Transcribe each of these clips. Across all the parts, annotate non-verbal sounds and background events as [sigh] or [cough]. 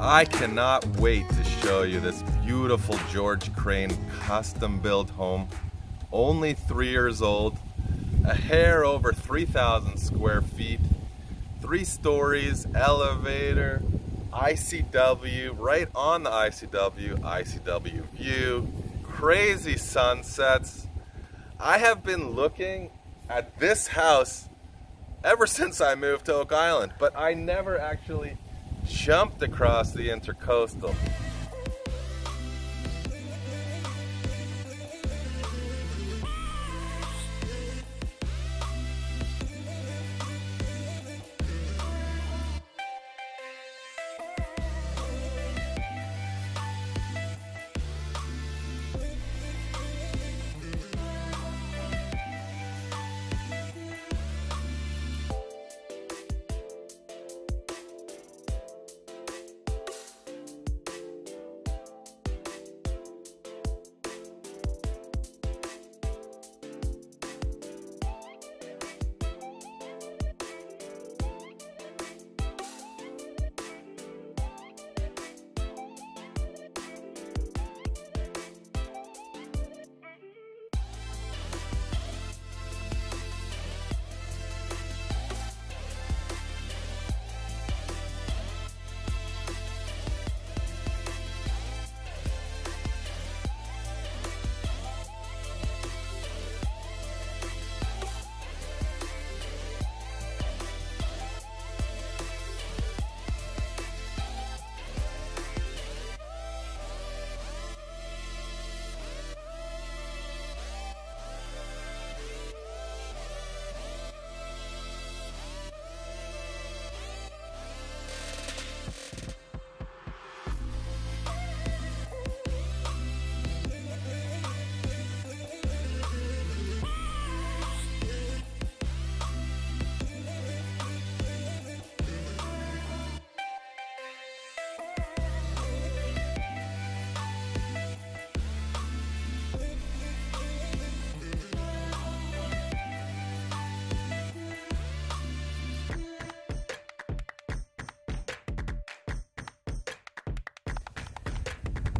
I cannot wait to show you this beautiful George Crane custom built home. Only three years old, a hair over 3,000 square feet, three stories, elevator, ICW, right on the ICW, ICW view, crazy sunsets. I have been looking at this house ever since I moved to Oak Island, but I never actually jumped across the intercoastal.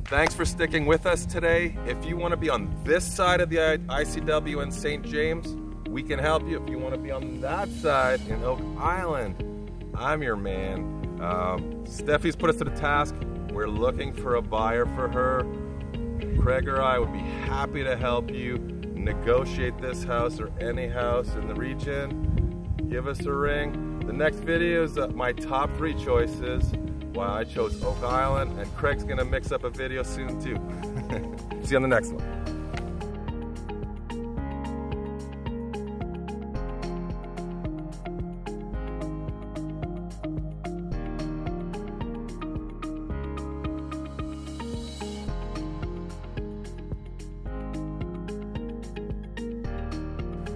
Thanks for sticking with us today. If you want to be on this side of the ICW in St. James, we can help you. If you want to be on that side in Oak Island, I'm your man. Um, Stephie's put us to the task. We're looking for a buyer for her. Craig or I would be happy to help you negotiate this house or any house in the region. Give us a ring. The next video is uh, my top three choices why I chose Oak Island, and Craig's gonna mix up a video soon too. [laughs] See you on the next one.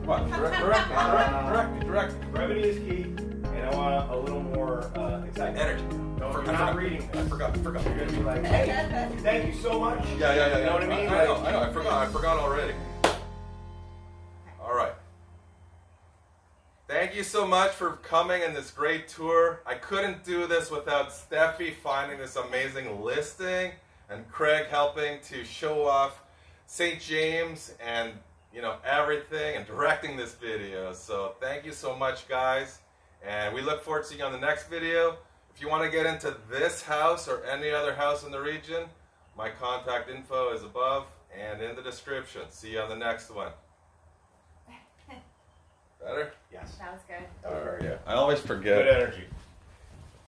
Come on, direct, direct, direct, direct, direct. Is key, and I want a, a little more uh, excitement. Energy. Don't, For- you're I not reading. I forgot, I forgot. You're gonna be like, hey, thank you so much. Yeah, yeah, yeah. You know what I mean? I, know, Like- I know. I forgot. I forgot already. All right. Thank you so much for coming in this great tour. I couldn't do this without Stephie finding this amazing listing and Craig helping to show off St. James and you know everything and directing this video. So thank you so much, guys. And we look forward to seeing you on the next video. If you want to get into this house or any other house in the region, my contact info is above and in the description. See you on the next one. [laughs] Better? Yes. That was good. Oh, yeah. I always forget. Good energy.